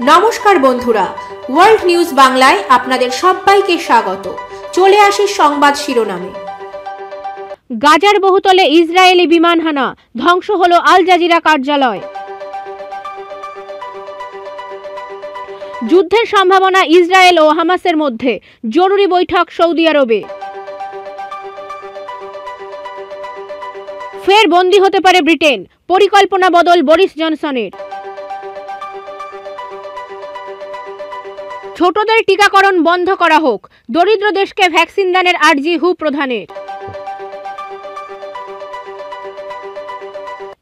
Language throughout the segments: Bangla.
নমস্কার বন্ধুরা, ওয়ার্ল্ড নিউজ বাংলায় আপনাদের সবাইকে স্বাগত। চলে আসি সংবাদ শিরোনামে। গাজার বহুতলে ইসরায়েলি বিমান হানা, ধ্বংস হল আল জাজিরা কার্যালয়। যুদ্ধের সম্ভাবনা ইসরায়েল ও হামাসের মধ্যে, জরুরি বৈঠক সৌদি আরবে। ফের বন্দী হতে পারে ব্রিটেন, পরিকল্পনা বদল বরিস জনসনের। ছোটদের টিকাকরণ বন্ধ করা হোক। দরিদ্র দেশকে ভ্যাকসিন দানের আর্জি হু প্রধানের।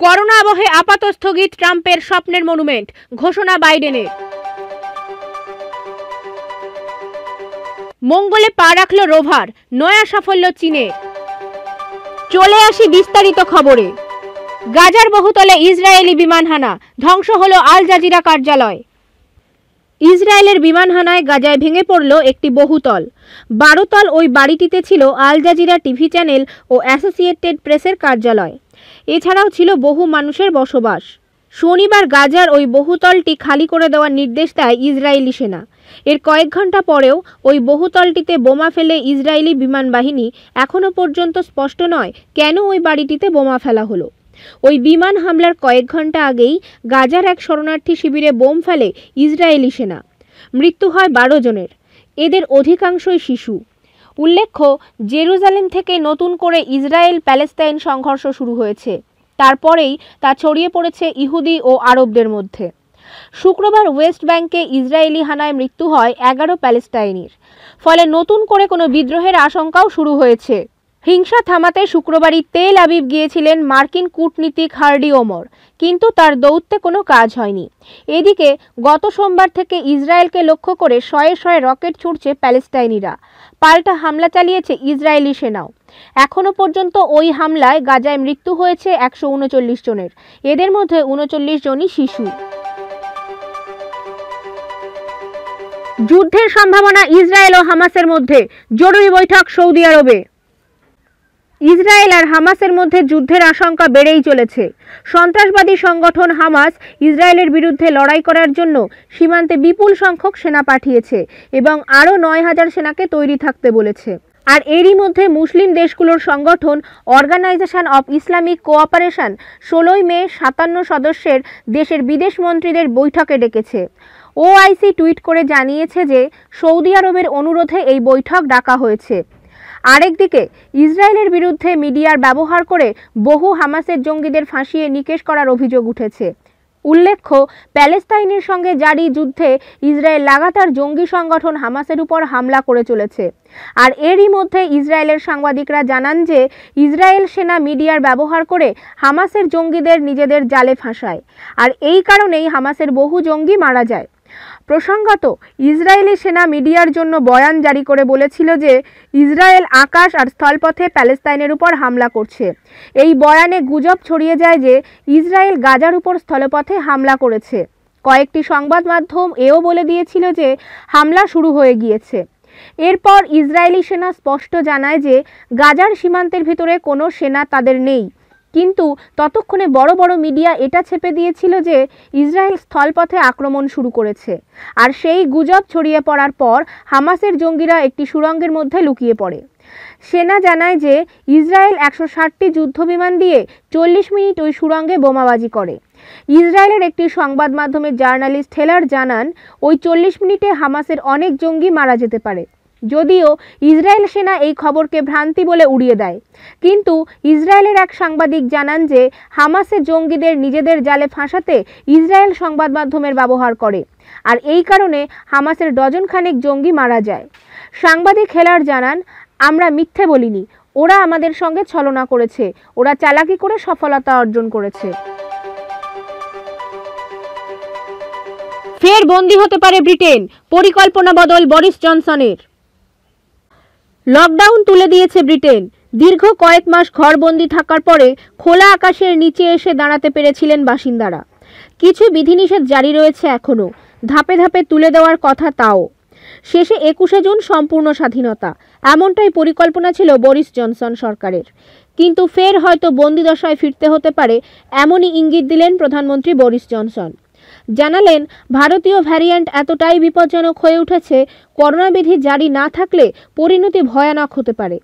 করোনা আবহে আপাত স্থগিত ট্রাম্পের স্বপ্নের মনুমেন্ট, ঘোষণা বাইডেনের। মঙ্গলে পা রাখল রোভার, নয়া সাফল্য চীনে চলে আসি বিস্তারিত খবরে। গাজার বহুতলে ইসরায়েলি বিমান হানা ধ্বংস হল আল জাজিরা কার্যালয়। ইসরায়েলের বিমান হানায় গাজায় ভেঙে পড়ল একটি বহুতল। বারোতল ওই বাড়িটিতে ছিল আল জাজিরা টিভি চ্যানেল ও অ্যাসোসিয়েটেড প্রেসের কার্যালয়। এছাড়াও ছিল বহু মানুষের বসবাস। শনিবার গাজার ওই বহুতলটি খালি করে দেওয়ার নির্দেশ দেয় ইসরায়েলি সেনা। এর কয়েক ঘণ্টা পরেও ওই বহুতলটিতে বোমা ফেলে ইসরায়েলি বিমান বাহিনী এখনও পর্যন্ত স্পষ্ট নয় কেন ওই বাড়িটিতে বোমা ফেলা হলো। ওই বিমান হামলার কয়েক ঘণ্টা আগেই গাজার এক শরণার্থী শিবিরে বোম ফেলে ইসরায়েলি সেনা। মৃত্যু হয় বারো জনের। এদের অধিকাংশই শিশু। উল্লেখ্য, জেরুজালেম থেকে নতুন করে ইসরায়েল প্যালেস্তাইন সংঘর্ষ শুরু হয়েছে। তারপরেই তা ছড়িয়ে পড়েছে ইহুদি ও আরবদের মধ্যে। শুক্রবার ওয়েস্ট ব্যাংকে ইসরায়েলি হানায় মৃত্যু হয় এগারো প্যালেস্টাইনির ফলে নতুন করে কোনো বিদ্রোহের আশঙ্কাও শুরু হয়েছে। হিংসা থামাতে শুক্রবারই তেল আবিব গিয়েছিলেন মার্কিন কূটনীতিক হার্ডি ওমর, কিন্তু তার দৌত্যে কোনো কাজ হয়নি। এদিকে, গত সোমবার থেকে ইসরায়েলকে লক্ষ্য করে শয়ে শয়ে রকেট ছুটছে প্যালেস্টাইনিরা পাল্টা হামলা চালিয়েছে ইসরায়েলি সেনাও। এখনও পর্যন্ত ওই হামলায় গাজায় মৃত্যু হয়েছে একশো উনচল্লিশ জনের। এদের মধ্যে উনচল্লিশ জনই শিশু। যুদ্ধের সম্ভাবনা ইসরায়েল ও হামাসের মধ্যে। জরুরি বৈঠক সৌদি আরবে। ইসরায়েল আর হামাসের মধ্যে যুদ্ধের আশঙ্কা বেড়েই চলেছে। সন্ত্রাসবাদী সংগঠন হামাস ইসরায়েলের বিরুদ্ধে লড়াই করার জন্য সীমান্তে বিপুল সংখ্যক সেনা পাঠিয়েছে এবং আরও নয় হাজার সেনাকে তৈরি থাকতে বলেছে। আর এরই মধ্যে মুসলিম দেশগুলোর সংগঠন অর্গানাইজেশন অব ইসলামিক কোঅপারেশন ষোলোই মে সাতান্ন সদস্যের দেশের বিদেশ মন্ত্রীদের বৈঠকে ডেকেছে। ওআইসি টুইট করে জানিয়েছে যে সৌদি আরবের অনুরোধে এই বৈঠক ডাকা হয়েছে। আরেকদিকে, ইসরায়েলের বিরুদ্ধে মিডিয়ার ব্যবহার করে বহু হামাসের জঙ্গিদের ফাঁসিয়ে নিকেশ করার অভিযোগ উঠেছে। উল্লেখ্য, প্যালেস্তাইনের সঙ্গে জারি যুদ্ধে ইসরায়েল লাগাতার জঙ্গি সংগঠন হামাসের উপর হামলা করে চলেছে। আর এরই মধ্যে ইসরায়েলের সাংবাদিকরা জানান যে, ইসরায়েল সেনা মিডিয়ার ব্যবহার করে হামাসের জঙ্গিদের নিজেদের জালে ফাঁসায়। আর এই কারণেই হামাসের বহু জঙ্গি মারা যায়। প্রসঙ্গত, ইসরায়েলি সেনা মিডিয়ার জন্য বয়ান জারি করে বলেছিল যে, ইসরায়েল আকাশ আর স্থলপথে প্যালেস্তাইনের উপর হামলা করছে। এই বয়ানে গুজব ছড়িয়ে যায় যে, ইসরায়েল গাজার উপর স্থলপথে হামলা করেছে। কয়েকটি সংবাদ মাধ্যম এও বলে দিয়েছিল যে, হামলা শুরু হয়ে গিয়েছে। এরপর ইসরায়েলি সেনা স্পষ্ট জানায় যে, গাজার সীমান্তের ভিতরে কোনো সেনা তাদের নেই। কিন্তু ততক্ষণে বড় বড় মিডিয়া এটা ছেপে দিয়েছিল যে ইসরায়েল স্থলপথে আক্রমণ শুরু করেছে। আর সেই গুজব ছড়িয়ে পড়ার পর হামাসের জঙ্গিরা একটি সুরঙ্গের মধ্যে লুকিয়ে পড়ে। সেনা জানায় যে ইসরায়েল একশো ষাটটি যুদ্ধবিমান দিয়ে চল্লিশ মিনিট ওই সুরঙ্গে বোমাবাজি করে। ইসরায়েলের একটি সংবাদ মাধ্যমের জার্নালিস্ট হেলার জানান, ওই চল্লিশ মিনিটে হামাসের অনেক জঙ্গি মারা যেতে পারে। যদিও ইসরায়েল সেনা এই খবরকে ভ্রান্তি বলে উড়িয়ে দেয়। কিন্তু ইসরায়েলের এক সাংবাদিক জানান যে হামাসের জঙ্গিদের নিজেদের জালে ফাঁসাতে ইসরায়েল সংবাদ মাধ্যমের ব্যবহার করে। আর এই কারণে হামাসের ডজন খানেক জঙ্গি মারা যায়। সাংবাদিক হেলার জানান, আমরা মিথ্যে বলিনি। ওরা আমাদের সঙ্গে ছলনা করেছে। ওরা চালাকি করে সফলতা অর্জন করেছে। ফের বন্দী হতে পারে ব্রিটেন। পরিকল্পনা বদল বরিস জনসনের। লকডাউন তুলে দিয়েছে ব্রিটেন। দীর্ঘ কয়েক মাস ঘরবন্দি থাকার পরে খোলা আকাশের নিচে এসে দাঁড়াতে পেরেছিলেন বাসিন্দারা। কিছু বিধিনিষেধ জারি রয়েছে এখনও। ধাপে ধাপে তুলে দেওয়ার কথা তাও। শেষে একুশে জুন সম্পূর্ণ স্বাধীনতা। এমনটাই পরিকল্পনা ছিল বরিস জনসন সরকারের। কিন্তু ফের হয়তো বন্দিদশায় ফিরতে হতে পারে, এমনই ইঙ্গিত দিলেন প্রধানমন্ত্রী বরিস জনসন। জানালেন, ভারতীয় ভ্যারিয়েন্ট এতটাই বিপজ্জনক হয়ে উঠেছে, করোনাবিধি জারি না থাকলে পরিণতি ভয়ানক হতে পারে।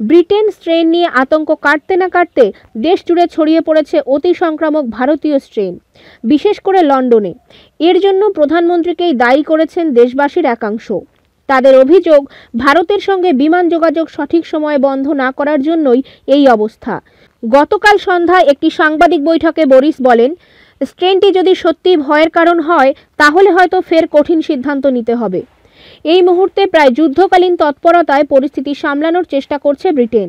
ব্রিটেন স্ট্রেন নিয়ে আতঙ্ক কাটতে না কাটতে দেশ জুড়ে ছড়িয়ে পড়েছে অতি সংক্রামক ভারতীয় স্ট্রেন বিশেষ করে লন্ডনে। এর জন্য প্রধানমন্ত্রীকেই দায়ী করেছেন দেশবাসীর একাংশ। তাদের অভিযোগ, ভারতের সঙ্গে বিমান যোগাযোগ সঠিক সময়ে বন্ধ না করার জন্যই এই অবস্থা। গতকাল সন্ধ্যায় একটি সাংবাদিক বৈঠকে বরিস বলেন স্ট্রেনটি যদি সত্যি ভয়ের কারণ হয়, তাহলে হয়তো ফের কঠিন সিদ্ধান্ত নিতে হবে। এই মুহূর্তে প্রায় যুদ্ধকালীন তৎপরতায় পরিস্থিতি সামলানোর চেষ্টা করছে ব্রিটেন।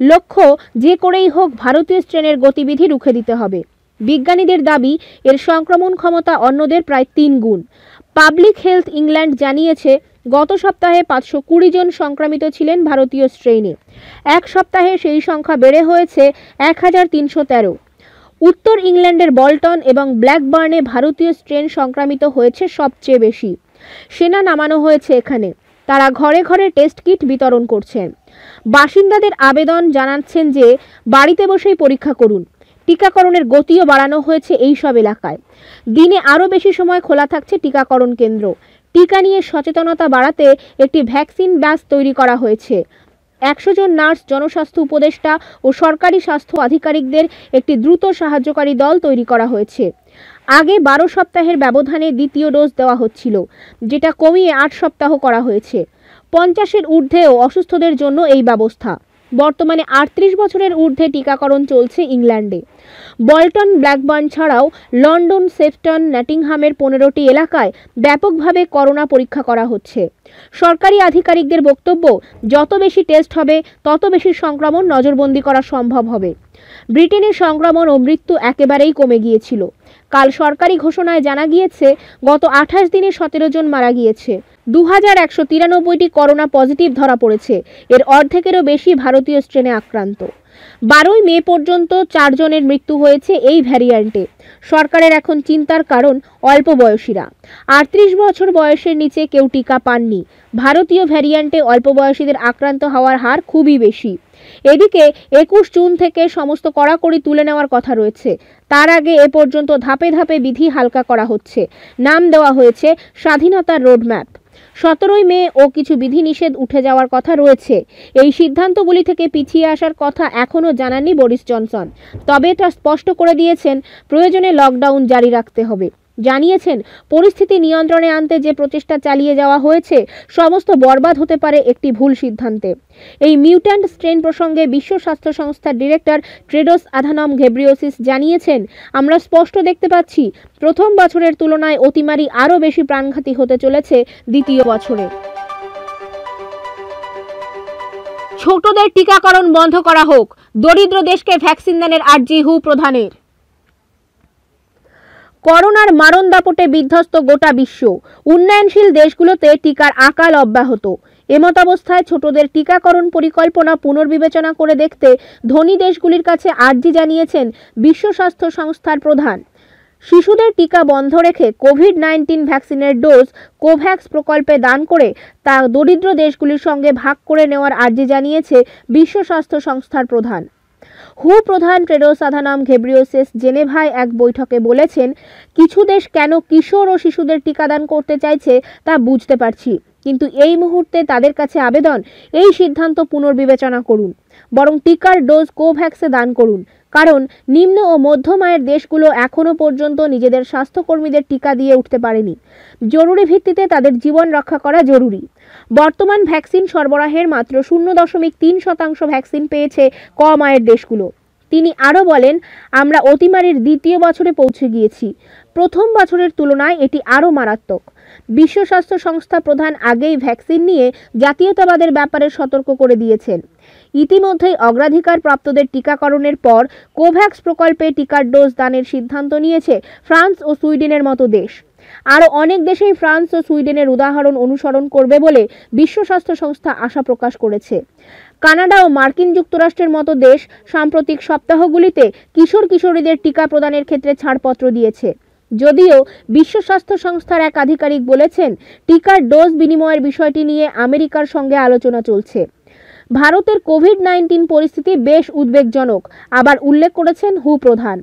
লক্ষ্য, যে করেই হোক ভারতীয় স্ট্রেনের গতিবিধি রুখে দিতে হবে। বিজ্ঞানীদের দাবি, এর সংক্রমণ ক্ষমতা অন্যদের প্রায় তিন গুণ। পাবলিক হেলথ ইংল্যান্ড জানিয়েছে, গত সপ্তাহে পাঁচশো কুড়ি জন সংক্রামিত ছিলেন ভারতীয় স্ট্রেনে এক সপ্তাহে সেই সংখ্যা বেড়ে হয়েছে এক হাজার তিনশো তেরো। উত্তর ইংল্যান্ডের বল্টন এবং ব্ল্যাকবার্নে ভারতীয় স্ট্রেন সংক্রামিত হয়েছে সবচেয়ে বেশি। সেনা নামানো হয়েছে এখানে। তারা ঘরে ঘরে টেস্ট কিট বিতরণ করছেন বাসিন্দাদের আবেদন জানাচ্ছেন যে, বাড়িতে বসেই পরীক্ষা করুন। টিকাকরণের গতিও বাড়ানো হয়েছে এই সব এলাকায়। দিনে আরও বেশি সময় খোলা থাকছে টিকাকরণ কেন্দ্র। টিকা নিয়ে সচেতনতা বাড়াতে একটি ভ্যাকসিন ব্যাস তৈরি করা হয়েছে। একশো জন নার্স, জনস্বাস্থ্য উপদেষ্টা ও সরকারি স্বাস্থ্য আধিকারিকদের একটি দ্রুত সাহায্যকারী দল তৈরি করা হয়েছে। আগে বারো সপ্তাহের ব্যবধানে দ্বিতীয় ডোজ দেওয়া হচ্ছিল, যেটা কমিয়ে আট সপ্তাহ করা হয়েছে। পঞ্চাশের ঊর্ধ্বেও অসুস্থদের জন্য এই ব্যবস্থা। বর্তমানে আটত্রিশ বছরের ঊর্ধ্বে টিকাকরণ চলছে ইংল্যান্ডে। বল্টন, ব্ল্যাকবার্ন ছাড়াও লন্ডন সেফটন ন্যাটিংহামের পনেরোটি এলাকায় ব্যাপকভাবে করোনা পরীক্ষা করা হচ্ছে। সরকারি আধিকারিকদের বক্তব্য, যত বেশি টেস্ট হবে, তত বেশি সংক্রমণ নজরবন্দি করা সম্ভব হবে। ব্রিটেনে সংক্রমণ ও মৃত্যু একেবারেই কমে গিয়েছিল। কাল সরকারি ঘোষণায় জানা গিয়েছে, গত আঠাশ দিনে সতেরো জন মারা গিয়েছে। দু হাজার একশো তিরানব্বইটি করোনা পজিটিভ ধরা পড়েছে। এর অর্ধেকেরও বেশি ভারতীয় স্ট্রেনে আক্রান্ত। বারোই মে পর্যন্ত চারজনের মৃত্যু হয়েছে এই ভ্যারিয়ান্টে। সরকারের এখন চিন্তার কারণ অল্প বয়সীরা। আটত্রিশ বছর বয়সের নিচে কেউ টিকা পাননি। ভারতীয় ভ্যারিয়েন্টে অল্প বয়সীদের আক্রান্ত হওয়ার হার খুবই বেশি। এদিকে একুশ জুন থেকে সমস্ত কড়াকড়ি তুলে নেওয়ার কথা রয়েছে। তার আগে এ পর্যন্ত ধাপে ধাপে বিধি হালকা করা হচ্ছে। নাম দেওয়া হয়েছে স্বাধীনতার রোডম্যাপ। সতেরোই মে ও কিছু বিধিনিষেধ উঠে যাওয়ার কথা রয়েছে। এই সিদ্ধান্তগুলি থেকে পিছিয়ে আসার কথা এখনও জানাননি বরিস জনসন। তবে তা স্পষ্ট করে দিয়েছেন, প্রয়োজনে লকডাউন জারি রাখতে হবে। জানিয়েছেন, পরিস্থিতি নিয়ন্ত্রণে আনতে যে প্রচেষ্টা চালিয়ে যাওয়া হয়েছে, সমস্ত বরবাদ হতে পারে একটি ভুল সিদ্ধান্তে। এই মিউট্যান্ট স্ট্রেন প্রসঙ্গে বিশ্ব স্বাস্থ্য সংস্থার ডিরেক্টর ট্রেডোস আধানম ঘেব্রিওসিস জানিয়েছেন, আমরা স্পষ্ট দেখতে পাচ্ছি, প্রথম বছরের তুলনায় অতিমারি আরও বেশি প্রাণঘাতী হতে চলেছে দ্বিতীয় বছরে। ছোটদের টিকাকরণ বন্ধ করা হোক, দরিদ্র দেশকে ভ্যাকসিন দানের আর্জি হু প্রধানের। করোনার মারণ দাপটে বিধ্বস্ত গোটা বিশ্ব। উন্নয়নশীল দেশগুলোতে টিকার আকাল অব্যাহত। এমতাবস্থায় ছোটদের টিকাকরণ পরিকল্পনা পুনর্বিবেচনা করে দেখতে ধনী দেশগুলির কাছে আর্জি জানিয়েছেন বিশ্ব স্বাস্থ্য সংস্থার প্রধান। শিশুদের টিকা বন্ধ রেখে কোভিড নাইন্টিন ভ্যাকসিনের ডোজ কোভ্যাক্স প্রকল্পে দান করে তা দরিদ্র দেশগুলির সঙ্গে ভাগ করে নেওয়ার আর্জি জানিয়েছে বিশ্ব স্বাস্থ্য সংস্থার প্রধান। হু প্রধান ট্রেডোস আধানাম ঘেব্রিওসেস জেনেভায় এক বৈঠকে বলেছেন, কিছু দেশ কেন কিশোর ও শিশুদের টিকাদান করতে চাইছে তা বুঝতে পারছি, কিন্তু এই মুহূর্তে তাদের কাছে আবেদন, এই সিদ্ধান্ত পুনর্বিবেচনা করুন। বরং টিকার ডোজ কোভ্যাক্সে দান করুন। কারণ নিম্ন ও মধ্যম আয়ের দেশগুলো এখনও পর্যন্ত নিজেদের স্বাস্থ্যকর্মীদের টিকা দিয়ে উঠতে পারেনি। জরুরি ভিত্তিতে তাদের জীবন রক্ষা করা জরুরি। বর্তমান ভ্যাকসিন সরবরাহের মাত্র শূন্য দশমিক তিন শতাংশ ভ্যাকসিন পেয়েছে কম আয়ের দেশগুলো। তিনি আরও বলেন, আমরা অতিমারির দ্বিতীয় বছরে পৌঁছে গিয়েছি। প্রথম বছরের তুলনায় এটি আরও মারাত্মক। বিশ্ব স্বাস্থ্য সংস্থা প্রধান আগেই ভ্যাকসিন নিয়ে জাতীয়তাবাদের ব্যাপারে সতর্ক করে দিয়েছেন। ইতিমধ্যেই অগ্রাধিকার প্রাপ্তদের টিকাকরণের পর কোভ্যাক্স প্রকল্পে টিকার ডোজ দানের সিদ্ধান্ত নিয়েছে ফ্রান্স ও সুইডেনের মতো দেশ। আরও অনেক দেশেই ফ্রান্স ও সুইডেনের উদাহরণ অনুসরণ করবে বলে বিশ্ব স্বাস্থ্য সংস্থা আশা প্রকাশ করেছে। কানাডা ও মার্কিন যুক্তরাষ্ট্রের মতো দেশ সাম্প্রতিক সপ্তাহগুলিতে কিশোর কিশোরীদের টিকা প্রদানের ক্ষেত্রে ছাড়পত্র দিয়েছে। যদিও বিশ্ব স্বাস্থ্য সংস্থার এক আধিকারিক বলেছেন, টিকার ডোজ বিনিময়ের বিষয়টি নিয়ে আমেরিকার সঙ্গে আলোচনা চলছে। ভারতের কোভিড নাইন্টিন পরিস্থিতি বেশ উদ্বেগজনক, আবার উল্লেখ করেছেন হু প্রধান।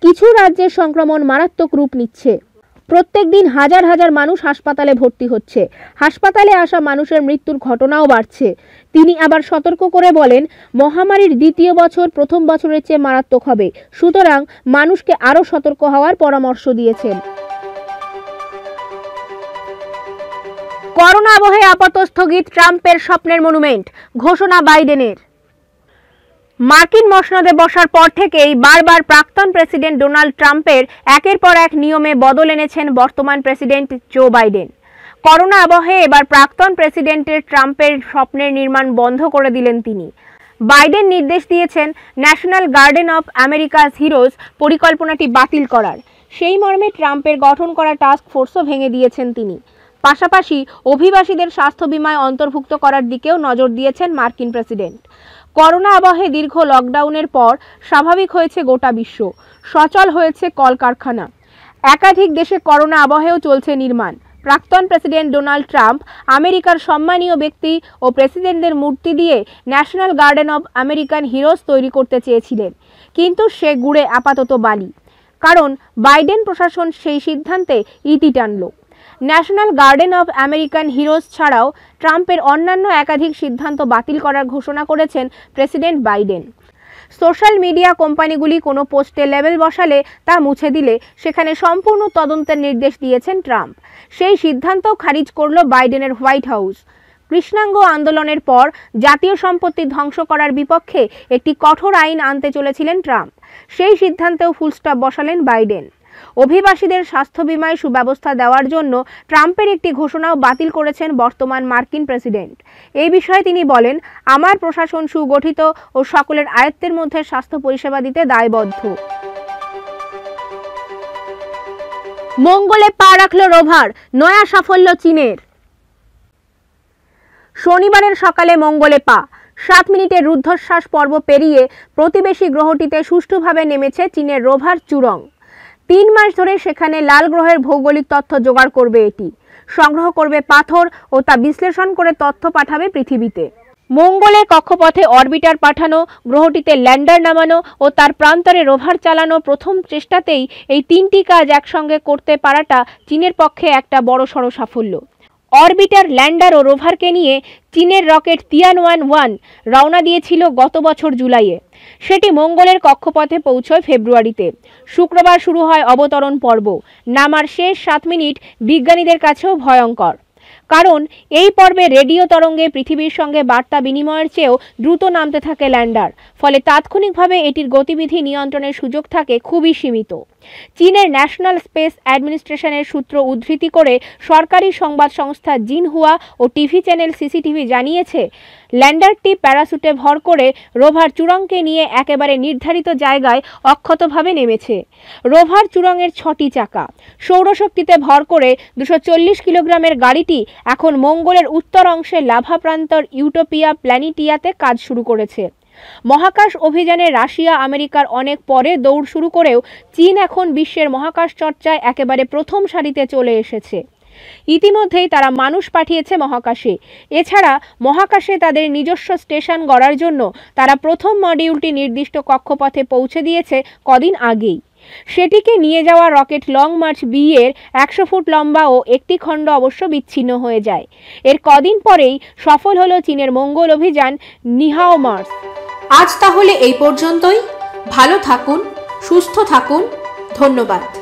কিছু রাজ্যের সংক্রমণ মারাত্মক রূপ নিচ্ছে। প্রত্যেক দিন হাজার হাজার মানুষ হাসপাতালে ভর্তি হচ্ছে। হাসপাতালে আসা মানুষের মৃত্যুর ঘটনাও বাড়ছে। তিনি আবার সতর্ক করে বলেন, মহামারীর দ্বিতীয় বছর প্রথম বছরের চেয়ে মারাত্মক হবে। সুতরাং মানুষকে আরও সতর্ক হওয়ার পরামর্শ দিয়েছেন। করোনা আবহে আপাতত স্থগিত ট্রাম্পের স্বপ্নের মনুমেন্ট, ঘোষণা বাইডেনের। মার্কিন মসনদে বসার পর থেকেই বারবার প্রাক্তন প্রেসিডেন্ট ডোনাল্ড ট্রাম্পের একের পর এক নিয়মে বদল এনেছেন বর্তমান প্রেসিডেন্ট জো বাইডেন। করোনা আবহে এবার প্রাক্তন প্রেসিডেন্টের ট্রাম্পের স্বপ্নের নির্মাণ বন্ধ করে দিলেন তিনি। বাইডেন নির্দেশ দিয়েছেন National Garden of America's Heroes পরিকল্পনাটি বাতিল করার। সেই মর্মে ট্রাম্পের গঠন করা টাস্ক ফোর্সও ভেঙে দিয়েছেন তিনি। পাশাপাশি অভিবাসীদের স্বাস্থ্য বিমায় অন্তর্ভুক্ত করার দিকেও নজর দিয়েছেন মার্কিন প্রেসিডেন্ট। করোনা আবহে দীর্ঘ লকডাউনের পর স্বাভাবিক হয়েছে গোটা বিশ্ব। সচল হয়েছে কলকারখানা। একাধিক দেশে করোনা আবহেও চলছে নির্মাণ। প্রাক্তন প্রেসিডেন্ট ডোনাল্ড ট্রাম্প আমেরিকার সম্মানীয় ব্যক্তি ও প্রেসিডেন্টদের মূর্তি দিয়ে National Garden of American Heroes তৈরি করতে চেয়েছিলেন। কিন্তু সে গুড়ে আপাতত বালি। কারণ বাইডেন প্রশাসন সেই সিদ্ধান্তে ইতি টানল। National Garden of American Heroes ছাড়াও ট্রাম্পের অন্যান্য একাধিক সিদ্ধান্ত বাতিল করার ঘোষণা করেছেন প্রেসিডেন্ট বাইডেন। সোশ্যাল মিডিয়া কোম্পানিগুলি কোনো পোস্টে লেবেল বসালে তা মুছে দিলে সেখানে সম্পূর্ণ তদন্তের নির্দেশ দিয়েছেন ট্রাম্প। সেই সিদ্ধান্তও খারিজ করল বাইডেনের হোয়াইট হাউস। কৃষ্ণাঙ্গ আন্দোলনের পর জাতীয় সম্পত্তি ধ্বংস করার বিপক্ষে একটি কঠোর আইন আনতে চলেছিলেন ট্রাম্প। সেই সিদ্ধান্তেও ফুলস্টপ বসালেন বাইডেন। অভিবাসীদের স্বাস্থ্য বিমায় সুব্যবস্থা দেওয়ার জন্য ট্রাম্পের একটি ঘোষণাও বাতিল করেছেন বর্তমান মার্কিন প্রেসিডেন্ট। এই বিষয়ে তিনি বলেন, আমার প্রশাসন সুগঠিত ও সকলের আয়ত্তের মধ্যে স্বাস্থ্য পরিষেবা দিতে দায়বদ্ধ। মঙ্গলে পা রাখল রোভার, নয়া সাফল্য চীনের। শনিবারের সকালে মঙ্গলে পা। সাত মিনিটের রুদ্ধশ্বাস পর্ব পেরিয়ে প্রতিবেশী গ্রহটিতে সুষ্ঠুভাবে নেমেছে চীনের রোভার চুরং। তিন মাস ধরে সেখানে লাল গ্রহের ভৌগোলিক তথ্য জোগাড় করবে এটি। সংগ্রহ করবে পাথর ও তা বিশ্লেষণ করে তথ্য পাঠাবে পৃথিবীতে। মঙ্গলের কক্ষপথে অরবিটার পাঠানো, গ্রহটিতে ল্যান্ডার নামানো ও তার প্রান্তরে রোভার চালানো প্রথম চেষ্টাতেই এই তিনটি কাজ একসঙ্গে করতে পারাটা চীনের পক্ষে একটা বড়সড় সাফল্য। অরবিটার ল্যান্ডার ও রোভারকে নিয়ে চীনের রকেট তিয়ান ওয়ান ওয়ান রওনা দিয়েছিল গত বছর জুলাইয়ে। সেটি মঙ্গলের কক্ষপথে পৌঁছয় ফেব্রুয়ারিতে। শুক্রবার শুরু হয় অবতরণ পর্ব। নামার শেষ সাত মিনিট বিজ্ঞানীদের কাছেও ভয়ঙ্কর। কারণ এই পর্বে রেডিও তরঙ্গে পৃথিবীর সঙ্গে বার্তা বিনিময়ের চেয়েও দ্রুত নামতে থাকে ল্যান্ডার। ফলে তাৎক্ষণিকভাবে এটির গতিবিধি নিয়ন্ত্রণের সুযোগ থাকে খুবই সীমিত। চীনের ন্যাশনাল স্পেস অ্যাডমিনিস্ট্রেশনের সূত্র উদ্ধৃতি করে সরকারি সংবাদ সংস্থা জিনহুয়া ও টিভি চ্যানেল সিসিটিভি জানিয়েছে, ল্যান্ডারটি প্যারাসুটে ভর করে রোভার চুরংকে নিয়ে একেবারে নির্ধারিত জায়গায় অক্ষতভাবে নেমেছে। রোভার চুরংয়ের ছটি চাকা, সৌরশক্তিতে ভর করে দুশো কিলোগ্রামের গাড়িটি এখন মঙ্গলের উত্তর অংশে লাভা প্রান্তর ইউটোপিয়া প্ল্যানিটিয়াতে কাজ শুরু করেছে। মহাকাশ অভিযানে রাশিয়া, আমেরিকার অনেক পরে দৌড় শুরু করেও চীন এখন বিশ্বের মহাকাশ চর্চায় একেবারে প্রথম সারিতে চলে এসেছে। ইতিমধ্যেই তারা মানুষ পাঠিয়েছে মহাকাশে। এছাড়া মহাকাশে তাদের নিজস্ব স্টেশন গড়ার জন্য তারা প্রথম মডিউলটি নির্দিষ্ট কক্ষপথে পৌঁছে দিয়েছে কদিন আগেই। সেটিকে নিয়ে যাওয়া রকেট লং মার্চ বি এর একশো ফুট লম্বা ও একটি খণ্ড অবশ্য বিচ্ছিন্ন হয়ে যায়। এর কদিন পরেই সফল হলো চীনের মঙ্গল অভিযান নিহাও মার্স। আজ তাহলে এই পর্যন্তই। ভালো থাকুন, সুস্থ থাকুন। ধন্যবাদ।